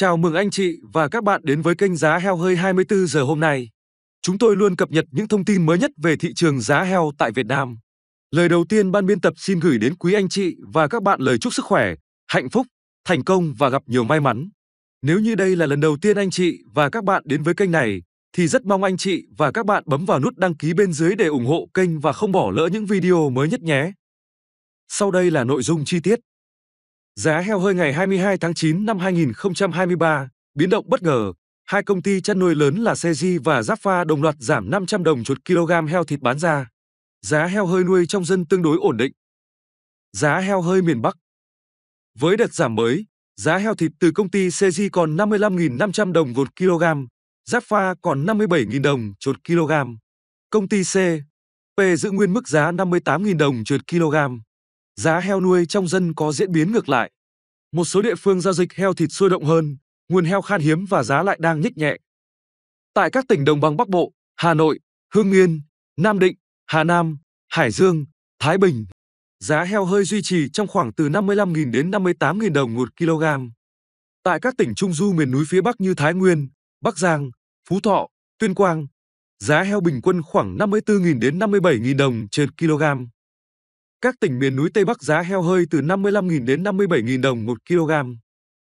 Chào mừng anh chị và các bạn đến với kênh Giá heo hơi 24 giờ hôm nay. Chúng tôi luôn cập nhật những thông tin mới nhất về thị trường giá heo tại Việt Nam. Lời đầu tiên ban biên tập xin gửi đến quý anh chị và các bạn lời chúc sức khỏe, hạnh phúc, thành công và gặp nhiều may mắn. Nếu như đây là lần đầu tiên anh chị và các bạn đến với kênh này, thì rất mong anh chị và các bạn bấm vào nút đăng ký bên dưới để ủng hộ kênh và không bỏ lỡ những video mới nhất nhé. Sau đây là nội dung chi tiết. Giá heo hơi ngày 22 tháng 9 năm 2023 biến động bất ngờ. Hai công ty chăn nuôi lớn là Seji và Jaffa đồng loạt giảm 500 đồng chuột kg heo thịt bán ra. Giá heo hơi nuôi trong dân tương đối ổn định. Giá heo hơi miền Bắc Với đợt giảm mới, giá heo thịt từ công ty Seji còn 55.500 đồng một kg, Jaffa còn 57.000 đồng chuột kg. Công ty C, P giữ nguyên mức giá 58.000 đồng chuột kg. Giá heo nuôi trong dân có diễn biến ngược lại. Một số địa phương giao dịch heo thịt sôi động hơn, nguồn heo khan hiếm và giá lại đang nhích nhẹ. Tại các tỉnh đồng bằng Bắc Bộ, Hà Nội, Hương Yên, Nam Định, Hà Nam, Hải Dương, Thái Bình, giá heo hơi duy trì trong khoảng từ 55.000 đến 58.000 đồng một kg. Tại các tỉnh Trung Du miền núi phía Bắc như Thái Nguyên, Bắc Giang, Phú Thọ, Tuyên Quang, giá heo bình quân khoảng 54.000 đến 57.000 đồng trên kg. Các tỉnh miền núi Tây Bắc giá heo hơi từ 55.000 đến 57.000 đồng 1 kg.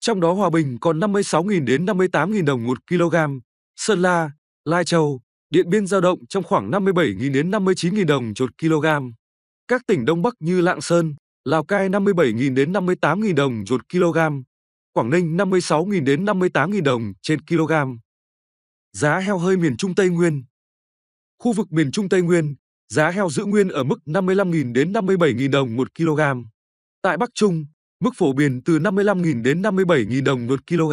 Trong đó Hòa Bình còn 56.000 đến 58.000 đồng 1 kg. Sơn La, Lai Châu, Điện Biên dao động trong khoảng 57.000 đến 59.000 đồng 1 kg. Các tỉnh Đông Bắc như Lạng Sơn, Lào Cai 57.000 đến 58.000 đồng 1 kg. Quảng Ninh 56.000 đến 58.000 đồng trên kg. Giá heo hơi miền Trung Tây Nguyên Khu vực miền Trung Tây Nguyên, giá heo giữ nguyên ở mức 55.000 đến 57.000 đồng 1 kg. Tại Bắc Trung, mức phổ biến từ 55.000 đến 57.000 đồng 1 kg.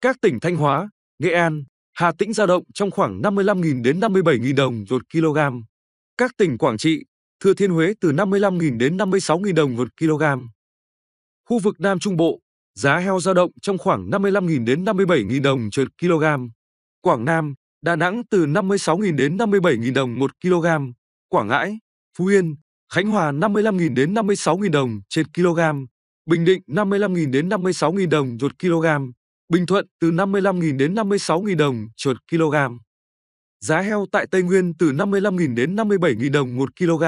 Các tỉnh Thanh Hóa, Nghệ An, Hà Tĩnh dao động trong khoảng 55.000 đến 57.000 đồng 1 kg. Các tỉnh Quảng Trị, Thừa Thiên Huế từ 55.000 đến 56.000 đồng 1 kg. Khu vực Nam Trung Bộ, giá heo dao động trong khoảng 55.000 đến 57.000 đồng 1 kg. Quảng Nam, Đà Nẵng từ 56.000 đến 57.000 đồng 1 kg. Quảng Ngãi, Phú Yên, Khánh Hòa 55.000 đến 56.000 đồng trên kg, Bình Định 55.000 đến 56.000 đồng một kg, Bình Thuận từ 55.000 đến 56.000 đồng một kg. Giá heo tại Tây Nguyên từ 55.000 đến 57.000 đồng một kg.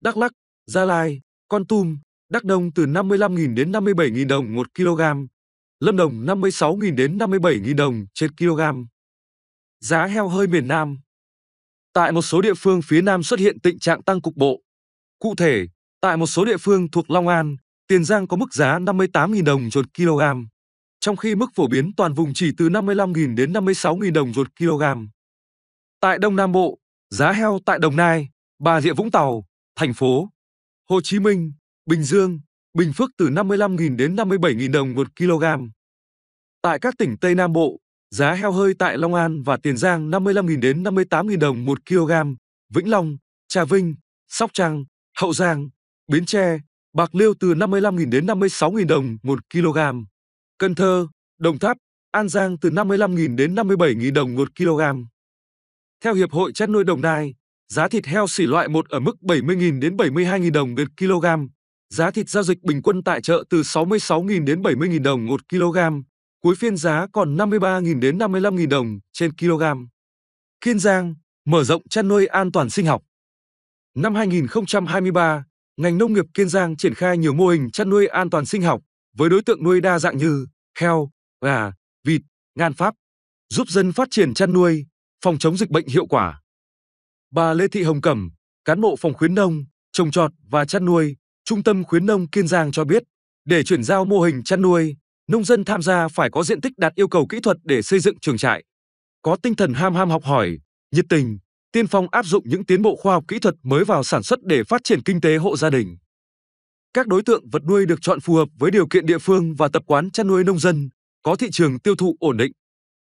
Đắk Lắk, Gia Lai, Con Tum, Đắk Nông từ 55.000 đến 57.000 đồng một kg. Lâm Đồng 56.000 đến 57.000 đồng trên kg. Giá heo hơi miền Nam Tại một số địa phương phía Nam xuất hiện tình trạng tăng cục bộ. Cụ thể, tại một số địa phương thuộc Long An, Tiền Giang có mức giá 58.000 đồng một kg, trong khi mức phổ biến toàn vùng chỉ từ 55.000 đến 56.000 đồng một kg. Tại Đông Nam Bộ, giá heo tại Đồng Nai, Bà Rịa Vũng Tàu, thành phố Hồ Chí Minh, Bình Dương, Bình Phước từ 55.000 đến 57.000 đồng một kg. Tại các tỉnh Tây Nam Bộ, Giá heo hơi tại Long An và Tiền Giang 55.000 đến 58.000 đồng một kg, Vĩnh Long, Trà Vinh, Sóc Trăng, Hậu Giang, Bến Tre, Bạc Liêu từ 55.000 đến 56.000 đồng một kg, Cần Thơ, Đồng Tháp, An Giang từ 55.000 đến 57.000 đồng một kg. Theo Hiệp hội chăn nuôi Đồng Nai, giá thịt heo xỉ loại 1 ở mức 70.000 đến 72.000 đồng một kg, giá thịt giao dịch bình quân tại chợ từ 66.000 đến 70.000 đồng một kg, Cuối phiên giá còn 53.000 đến 55.000 đồng trên kg. Kiên Giang mở rộng chăn nuôi an toàn sinh học. Năm 2023, ngành nông nghiệp Kiên Giang triển khai nhiều mô hình chăn nuôi an toàn sinh học với đối tượng nuôi đa dạng như heo, gà, vịt, ngan pháp, giúp dân phát triển chăn nuôi, phòng chống dịch bệnh hiệu quả. Bà Lê Thị Hồng Cẩm, cán bộ phòng khuyến nông, trồng trọt và chăn nuôi, Trung tâm khuyến nông Kiên Giang cho biết, để chuyển giao mô hình chăn nuôi, nông dân tham gia phải có diện tích đạt yêu cầu kỹ thuật để xây dựng trường trại, có tinh thần ham ham học hỏi, nhiệt tình, tiên phong áp dụng những tiến bộ khoa học kỹ thuật mới vào sản xuất để phát triển kinh tế hộ gia đình. Các đối tượng vật nuôi được chọn phù hợp với điều kiện địa phương và tập quán chăn nuôi nông dân, có thị trường tiêu thụ ổn định.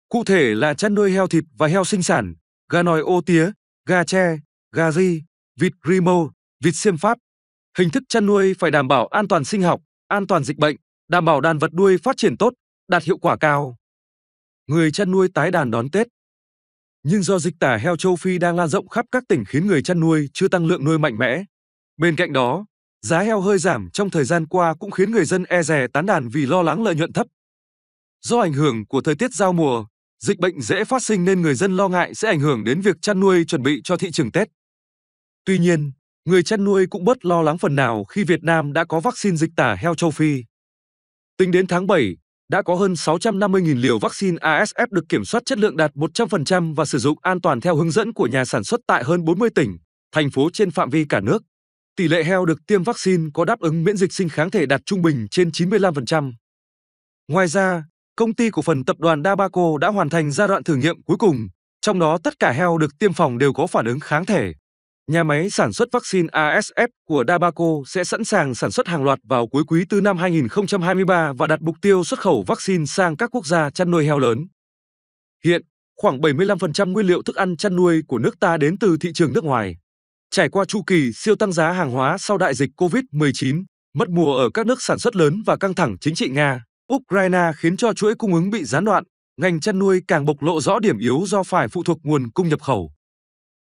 Cụ thể là chăn nuôi heo thịt và heo sinh sản, gà nòi ô tía, gà tre, gà ri, vịt rimo, vịt xiêm pháp. Hình thức chăn nuôi phải đảm bảo an toàn sinh học, an toàn dịch bệnh, đảm bảo đàn vật nuôi phát triển tốt, đạt hiệu quả cao. Người chăn nuôi tái đàn đón Tết. Nhưng do dịch tả heo châu Phi đang lan rộng khắp các tỉnh khiến người chăn nuôi chưa tăng lượng nuôi mạnh mẽ. Bên cạnh đó, giá heo hơi giảm trong thời gian qua cũng khiến người dân e rè tán đàn vì lo lắng lợi nhuận thấp. Do ảnh hưởng của thời tiết giao mùa, dịch bệnh dễ phát sinh nên người dân lo ngại sẽ ảnh hưởng đến việc chăn nuôi chuẩn bị cho thị trường Tết. Tuy nhiên, người chăn nuôi cũng bớt lo lắng phần nào khi Việt Nam đã có vaccine dịch tả heo châu Phi. Tính đến tháng 7, đã có hơn 650.000 liều vaccine ASF được kiểm soát chất lượng đạt 100% và sử dụng an toàn theo hướng dẫn của nhà sản xuất tại hơn 40 tỉnh, thành phố trên phạm vi cả nước. Tỷ lệ heo được tiêm vaccine có đáp ứng miễn dịch sinh kháng thể đạt trung bình trên 95%. Ngoài ra, công ty cổ phần tập đoàn Dabaco đã hoàn thành giai đoạn thử nghiệm cuối cùng, trong đó tất cả heo được tiêm phòng đều có phản ứng kháng thể. Nhà máy sản xuất vaccine ASF của Dabaco sẽ sẵn sàng sản xuất hàng loạt vào cuối quý tư năm 2023 và đặt mục tiêu xuất khẩu vaccine sang các quốc gia chăn nuôi heo lớn. Hiện, khoảng 75% nguyên liệu thức ăn chăn nuôi của nước ta đến từ thị trường nước ngoài. Trải qua chu kỳ siêu tăng giá hàng hóa sau đại dịch COVID-19, mất mùa ở các nước sản xuất lớn và căng thẳng chính trị Nga, Ukraine khiến cho chuỗi cung ứng bị gián đoạn, ngành chăn nuôi càng bộc lộ rõ điểm yếu do phải phụ thuộc nguồn cung nhập khẩu.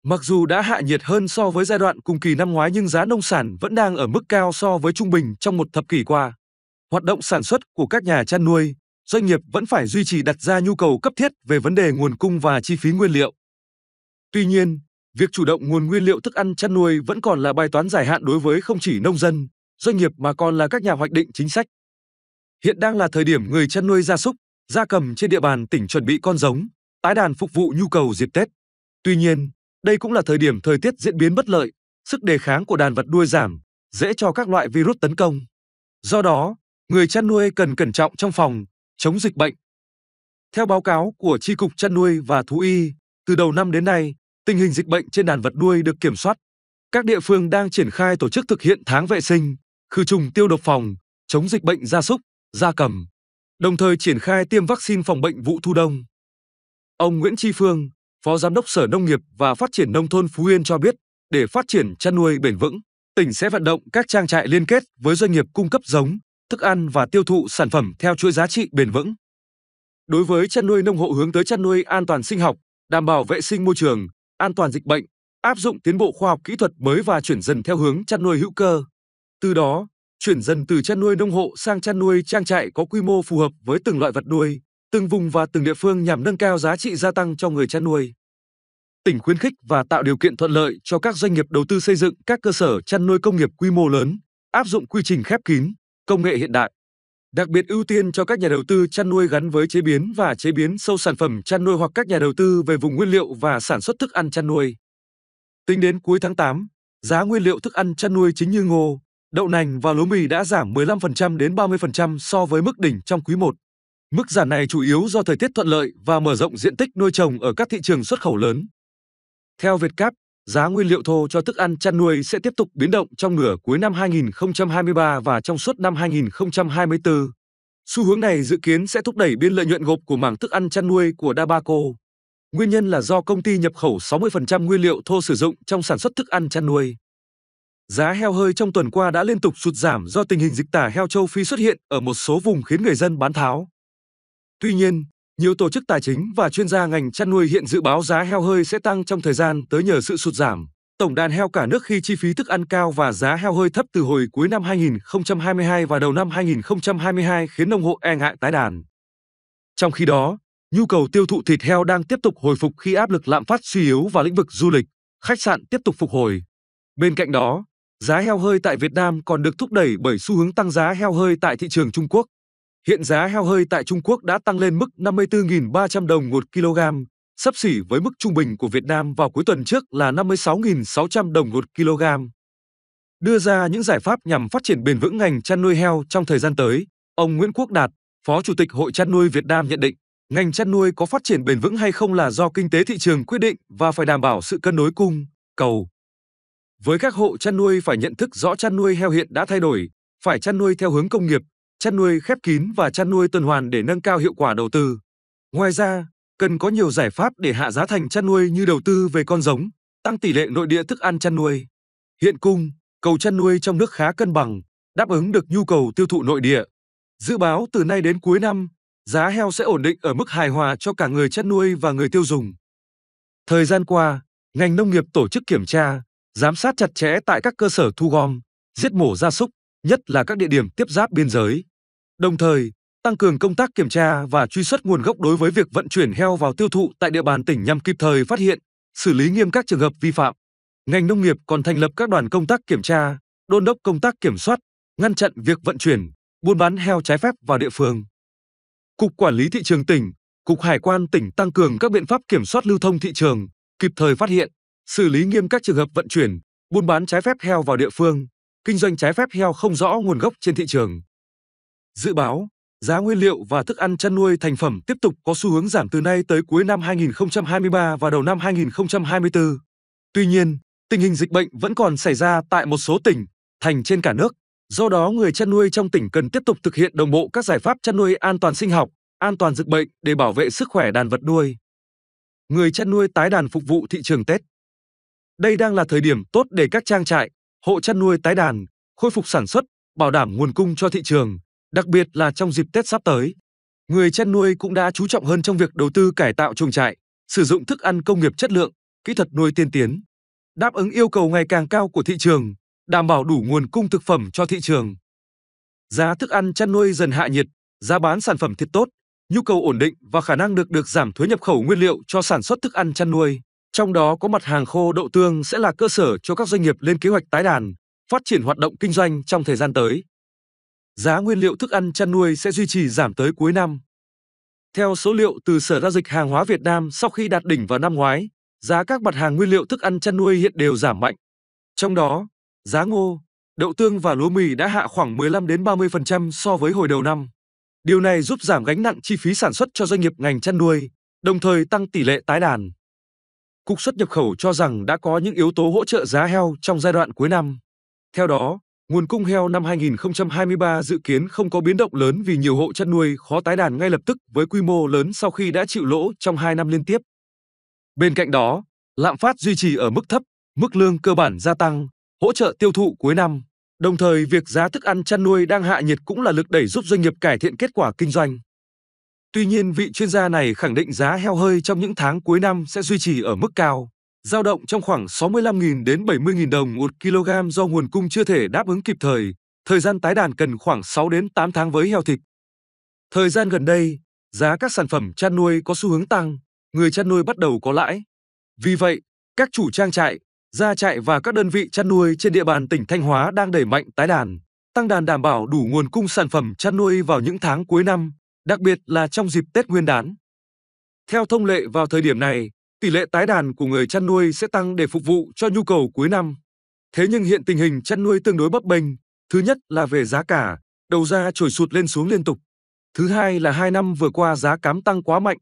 Mặc dù đã hạ nhiệt hơn so với giai đoạn cùng kỳ năm ngoái nhưng giá nông sản vẫn đang ở mức cao so với trung bình trong một thập kỷ qua. Hoạt động sản xuất của các nhà chăn nuôi, doanh nghiệp vẫn phải duy trì đặt ra nhu cầu cấp thiết về vấn đề nguồn cung và chi phí nguyên liệu. Tuy nhiên, việc chủ động nguồn nguyên liệu thức ăn chăn nuôi vẫn còn là bài toán dài hạn đối với không chỉ nông dân, doanh nghiệp mà còn là các nhà hoạch định chính sách. Hiện đang là thời điểm người chăn nuôi gia súc, gia cầm trên địa bàn tỉnh chuẩn bị con giống, tái đàn phục vụ nhu cầu dịp Tết. Tuy nhiên, đây cũng là thời điểm thời tiết diễn biến bất lợi, sức đề kháng của đàn vật nuôi giảm, dễ cho các loại virus tấn công. Do đó, người chăn nuôi cần cẩn trọng trong phòng, chống dịch bệnh. Theo báo cáo của Tri Cục Chăn nuôi và Thú y, từ đầu năm đến nay, tình hình dịch bệnh trên đàn vật nuôi được kiểm soát. Các địa phương đang triển khai tổ chức thực hiện tháng vệ sinh, khử trùng tiêu độc phòng, chống dịch bệnh gia súc, gia cầm, đồng thời triển khai tiêm vaccine phòng bệnh vụ thu đông. Ông Nguyễn Tri Phương, Phó Giám đốc Sở Nông nghiệp và Phát triển Nông thôn Phú Yên cho biết, để phát triển chăn nuôi bền vững, tỉnh sẽ vận động các trang trại liên kết với doanh nghiệp cung cấp giống, thức ăn và tiêu thụ sản phẩm theo chuỗi giá trị bền vững. Đối với chăn nuôi nông hộ hướng tới chăn nuôi an toàn sinh học, đảm bảo vệ sinh môi trường, an toàn dịch bệnh, áp dụng tiến bộ khoa học kỹ thuật mới và chuyển dần theo hướng chăn nuôi hữu cơ. Từ đó, chuyển dần từ chăn nuôi nông hộ sang chăn nuôi trang trại có quy mô phù hợp với từng loại vật nuôi, từng vùng và từng địa phương nhằm nâng cao giá trị gia tăng cho người chăn nuôi. Tỉnh khuyến khích và tạo điều kiện thuận lợi cho các doanh nghiệp đầu tư xây dựng các cơ sở chăn nuôi công nghiệp quy mô lớn, áp dụng quy trình khép kín, công nghệ hiện đại. Đặc biệt ưu tiên cho các nhà đầu tư chăn nuôi gắn với chế biến và chế biến sâu sản phẩm chăn nuôi hoặc các nhà đầu tư về vùng nguyên liệu và sản xuất thức ăn chăn nuôi. Tính đến cuối tháng 8, giá nguyên liệu thức ăn chăn nuôi chính như ngô, đậu nành và lúa mì đã giảm 15% đến 30% so với mức đỉnh trong quý 1. Mức giảm này chủ yếu do thời tiết thuận lợi và mở rộng diện tích nuôi trồng ở các thị trường xuất khẩu lớn. Theo Vietcap, giá nguyên liệu thô cho thức ăn chăn nuôi sẽ tiếp tục biến động trong nửa cuối năm 2023 và trong suốt năm 2024. Xu hướng này dự kiến sẽ thúc đẩy biên lợi nhuận gộp của mảng thức ăn chăn nuôi của Dabaco. Nguyên nhân là do công ty nhập khẩu 60% nguyên liệu thô sử dụng trong sản xuất thức ăn chăn nuôi. Giá heo hơi trong tuần qua đã liên tục sụt giảm do tình hình dịch tả heo châu Phi xuất hiện ở một số vùng khiến người dân bán tháo. Tuy nhiên, nhiều tổ chức tài chính và chuyên gia ngành chăn nuôi hiện dự báo giá heo hơi sẽ tăng trong thời gian tới nhờ sự sụt giảm tổng đàn heo cả nước khi chi phí thức ăn cao và giá heo hơi thấp từ hồi cuối năm 2022 và đầu năm 2022 khiến nông hộ e ngại tái đàn. Trong khi đó, nhu cầu tiêu thụ thịt heo đang tiếp tục hồi phục khi áp lực lạm phát suy yếu và lĩnh vực du lịch, khách sạn tiếp tục phục hồi. Bên cạnh đó, giá heo hơi tại Việt Nam còn được thúc đẩy bởi xu hướng tăng giá heo hơi tại thị trường Trung Quốc. Hiện giá heo hơi tại Trung Quốc đã tăng lên mức 54.300 đồng một kg, sấp xỉ với mức trung bình của Việt Nam vào cuối tuần trước là 56.600 đồng một kg. Đưa ra những giải pháp nhằm phát triển bền vững ngành chăn nuôi heo trong thời gian tới, ông Nguyễn Quốc Đạt, Phó Chủ tịch Hội chăn nuôi Việt Nam nhận định, ngành chăn nuôi có phát triển bền vững hay không là do kinh tế thị trường quyết định và phải đảm bảo sự cân đối cung, cầu. Với các hộ chăn nuôi phải nhận thức rõ chăn nuôi heo hiện đã thay đổi, phải chăn nuôi theo hướng công nghiệp, chăn nuôi khép kín và chăn nuôi tuần hoàn để nâng cao hiệu quả đầu tư. Ngoài ra, cần có nhiều giải pháp để hạ giá thành chăn nuôi như đầu tư về con giống, tăng tỷ lệ nội địa thức ăn chăn nuôi. Hiện cung, cầu chăn nuôi trong nước khá cân bằng, đáp ứng được nhu cầu tiêu thụ nội địa. Dự báo từ nay đến cuối năm, giá heo sẽ ổn định ở mức hài hòa cho cả người chăn nuôi và người tiêu dùng. Thời gian qua, ngành nông nghiệp tổ chức kiểm tra, giám sát chặt chẽ tại các cơ sở thu gom, giết mổ gia súc, nhất là các địa điểm tiếp giáp biên giới. Đồng thời, tăng cường công tác kiểm tra và truy xuất nguồn gốc đối với việc vận chuyển heo vào tiêu thụ tại địa bàn tỉnh nhằm kịp thời phát hiện, xử lý nghiêm các trường hợp vi phạm. Ngành nông nghiệp còn thành lập các đoàn công tác kiểm tra, đôn đốc công tác kiểm soát, ngăn chặn việc vận chuyển, buôn bán heo trái phép vào địa phương. Cục Quản lý thị trường tỉnh, Cục Hải quan tỉnh tăng cường các biện pháp kiểm soát lưu thông thị trường, kịp thời phát hiện, xử lý nghiêm các trường hợp vận chuyển, buôn bán trái phép heo vào địa phương, kinh doanh trái phép heo không rõ nguồn gốc trên thị trường. Dự báo, giá nguyên liệu và thức ăn chăn nuôi thành phẩm tiếp tục có xu hướng giảm từ nay tới cuối năm 2023 và đầu năm 2024. Tuy nhiên, tình hình dịch bệnh vẫn còn xảy ra tại một số tỉnh, thành trên cả nước. Do đó, người chăn nuôi trong tỉnh cần tiếp tục thực hiện đồng bộ các giải pháp chăn nuôi an toàn sinh học, an toàn dịch bệnh để bảo vệ sức khỏe đàn vật nuôi. Người chăn nuôi tái đàn phục vụ thị trường Tết. Đây đang là thời điểm tốt để các trang trại, hộ chăn nuôi tái đàn khôi phục sản xuất, bảo đảm nguồn cung cho thị trường, đặc biệt là trong dịp Tết sắp tới. Người chăn nuôi cũng đã chú trọng hơn trong việc đầu tư cải tạo chuồng trại, sử dụng thức ăn công nghiệp chất lượng, kỹ thuật nuôi tiên tiến, đáp ứng yêu cầu ngày càng cao của thị trường, đảm bảo đủ nguồn cung thực phẩm cho thị trường. Giá thức ăn chăn nuôi dần hạ nhiệt, giá bán sản phẩm thịt tốt, nhu cầu ổn định và khả năng được được giảm thuế nhập khẩu nguyên liệu cho sản xuất thức ăn chăn nuôi. Trong đó có mặt hàng khô đậu tương sẽ là cơ sở cho các doanh nghiệp lên kế hoạch tái đàn, phát triển hoạt động kinh doanh trong thời gian tới. Giá nguyên liệu thức ăn chăn nuôi sẽ duy trì giảm tới cuối năm. Theo số liệu từ Sở Giao dịch Hàng hóa Việt Nam sau khi đạt đỉnh vào năm ngoái, giá các mặt hàng nguyên liệu thức ăn chăn nuôi hiện đều giảm mạnh. Trong đó, giá ngô, đậu tương và lúa mì đã hạ khoảng 15 đến 30% so với hồi đầu năm. Điều này giúp giảm gánh nặng chi phí sản xuất cho doanh nghiệp ngành chăn nuôi, đồng thời tăng tỷ lệ tái đàn. Cục xuất nhập khẩu cho rằng đã có những yếu tố hỗ trợ giá heo trong giai đoạn cuối năm. Theo đó, nguồn cung heo năm 2023 dự kiến không có biến động lớn vì nhiều hộ chăn nuôi khó tái đàn ngay lập tức với quy mô lớn sau khi đã chịu lỗ trong 2 năm liên tiếp. Bên cạnh đó, lạm phát duy trì ở mức thấp, mức lương cơ bản gia tăng, hỗ trợ tiêu thụ cuối năm. Đồng thời việc giá thức ăn chăn nuôi đang hạ nhiệt cũng là lực đẩy giúp doanh nghiệp cải thiện kết quả kinh doanh. Tuy nhiên, vị chuyên gia này khẳng định giá heo hơi trong những tháng cuối năm sẽ duy trì ở mức cao, dao động trong khoảng 65.000 đến 70.000 đồng một kg do nguồn cung chưa thể đáp ứng kịp thời. Thời gian tái đàn cần khoảng 6 đến 8 tháng với heo thịt. Thời gian gần đây, giá các sản phẩm chăn nuôi có xu hướng tăng, người chăn nuôi bắt đầu có lãi. Vì vậy, các chủ trang trại, gia trại và các đơn vị chăn nuôi trên địa bàn tỉnh Thanh Hóa đang đẩy mạnh tái đàn, tăng đàn đảm bảo đủ nguồn cung sản phẩm chăn nuôi vào những tháng cuối năm, đặc biệt là trong dịp Tết Nguyên đán. Theo thông lệ vào thời điểm này, tỷ lệ tái đàn của người chăn nuôi sẽ tăng để phục vụ cho nhu cầu cuối năm. Thế nhưng hiện tình hình chăn nuôi tương đối bấp bênh, thứ nhất là về giá cả, đầu ra trồi sụt lên xuống liên tục. Thứ hai là hai năm vừa qua giá cám tăng quá mạnh.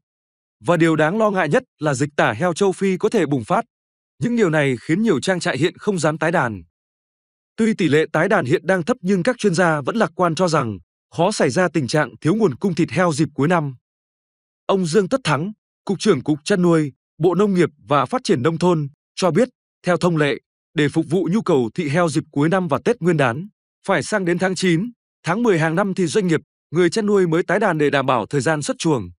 Và điều đáng lo ngại nhất là dịch tả heo châu Phi có thể bùng phát. Những điều này khiến nhiều trang trại hiện không dám tái đàn. Tuy tỷ lệ tái đàn hiện đang thấp nhưng các chuyên gia vẫn lạc quan cho rằng khó xảy ra tình trạng thiếu nguồn cung thịt heo dịp cuối năm. Ông Dương Tất Thắng, Cục trưởng Cục Chăn nuôi, Bộ Nông nghiệp và Phát triển Nông thôn, cho biết, theo thông lệ, để phục vụ nhu cầu thị heo dịp cuối năm và Tết Nguyên đán, phải sang đến tháng 9, tháng 10 hàng năm thì doanh nghiệp, người chăn nuôi mới tái đàn để đảm bảo thời gian xuất chuồng.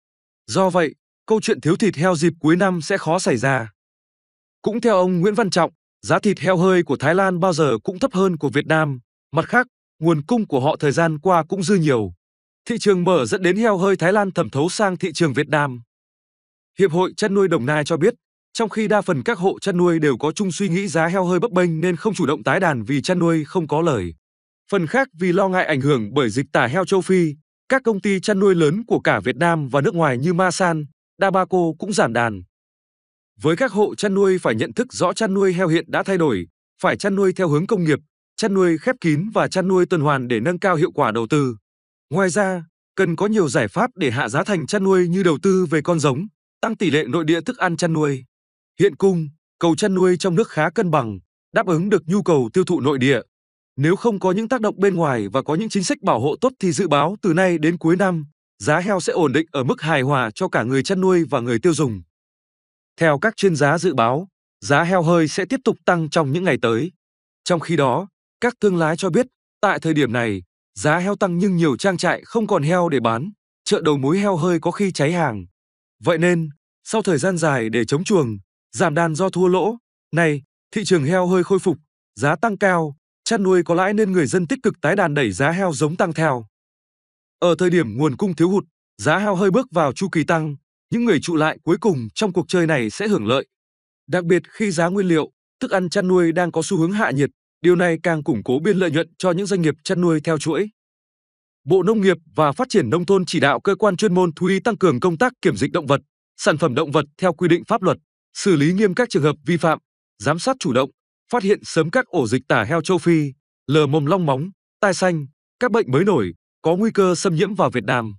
Do vậy, câu chuyện thiếu thịt heo dịp cuối năm sẽ khó xảy ra. Cũng theo ông Nguyễn Văn Trọng, giá thịt heo hơi của Thái Lan bao giờ cũng thấp hơn của Việt Nam. Mặt khác, nguồn cung của họ thời gian qua cũng dư nhiều. Thị trường mở dẫn đến heo hơi Thái Lan thẩm thấu sang thị trường Việt Nam. Hiệp hội chăn nuôi Đồng Nai cho biết, trong khi đa phần các hộ chăn nuôi đều có chung suy nghĩ giá heo hơi bấp bênh nên không chủ động tái đàn vì chăn nuôi không có lời. Phần khác vì lo ngại ảnh hưởng bởi dịch tả heo châu Phi, các công ty chăn nuôi lớn của cả Việt Nam và nước ngoài như Masan, Dabaco cũng giảm đàn. Với các hộ chăn nuôi phải nhận thức rõ chăn nuôi heo hiện đã thay đổi, phải chăn nuôi theo hướng công nghiệp, chăn nuôi khép kín và chăn nuôi tuần hoàn để nâng cao hiệu quả đầu tư. Ngoài ra, cần có nhiều giải pháp để hạ giá thành chăn nuôi như đầu tư về con giống, tăng tỷ lệ nội địa thức ăn chăn nuôi. Hiện cung, cầu chăn nuôi trong nước khá cân bằng, đáp ứng được nhu cầu tiêu thụ nội địa. Nếu không có những tác động bên ngoài và có những chính sách bảo hộ tốt thì dự báo từ nay đến cuối năm, giá heo sẽ ổn định ở mức hài hòa cho cả người chăn nuôi và người tiêu dùng. Theo các chuyên gia dự báo, giá heo hơi sẽ tiếp tục tăng trong những ngày tới. Trong khi đó, các thương lái cho biết, tại thời điểm này, giá heo tăng nhưng nhiều trang trại không còn heo để bán, chợ đầu mối heo hơi có khi cháy hàng. Vậy nên, sau thời gian dài để chống chuồng, giảm đàn do thua lỗ, nay thị trường heo hơi khôi phục, giá tăng cao, chăn nuôi có lãi nên người dân tích cực tái đàn đẩy giá heo giống tăng theo. Ở thời điểm nguồn cung thiếu hụt, giá heo hơi bước vào chu kỳ tăng, những người trụ lại cuối cùng trong cuộc chơi này sẽ hưởng lợi. Đặc biệt khi giá nguyên liệu, thức ăn chăn nuôi đang có xu hướng hạ nhiệt, điều này càng củng cố biên lợi nhuận cho những doanh nghiệp chăn nuôi theo chuỗi. Bộ Nông nghiệp và Phát triển Nông thôn chỉ đạo cơ quan chuyên môn thú y tăng cường công tác kiểm dịch động vật, sản phẩm động vật theo quy định pháp luật, xử lý nghiêm các trường hợp vi phạm, giám sát chủ động, phát hiện sớm các ổ dịch tả heo châu Phi, lờ mồm long móng, tai xanh, các bệnh mới nổi có nguy cơ xâm nhiễm vào Việt Nam.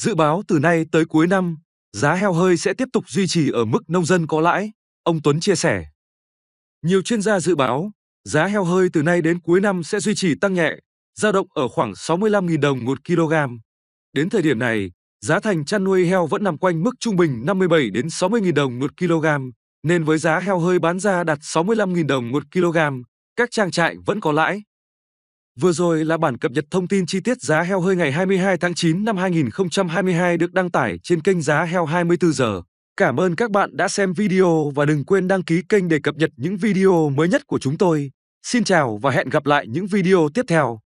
Dự báo từ nay tới cuối năm, giá heo hơi sẽ tiếp tục duy trì ở mức nông dân có lãi, ông Tuấn chia sẻ. Nhiều chuyên gia dự báo, giá heo hơi từ nay đến cuối năm sẽ duy trì tăng nhẹ, dao động ở khoảng 65.000 đồng 1 kg. Đến thời điểm này, giá thành chăn nuôi heo vẫn nằm quanh mức trung bình 57 đến 60.000 đồng 1 kg, nên với giá heo hơi bán ra đạt 65.000 đồng 1 kg, các trang trại vẫn có lãi. Vừa rồi là bản cập nhật thông tin chi tiết giá heo hơi ngày 22 tháng 9 năm 2022 được đăng tải trên kênh Giá heo 24 giờ. Cảm ơn các bạn đã xem video và đừng quên đăng ký kênh để cập nhật những video mới nhất của chúng tôi. Xin chào và hẹn gặp lại những video tiếp theo.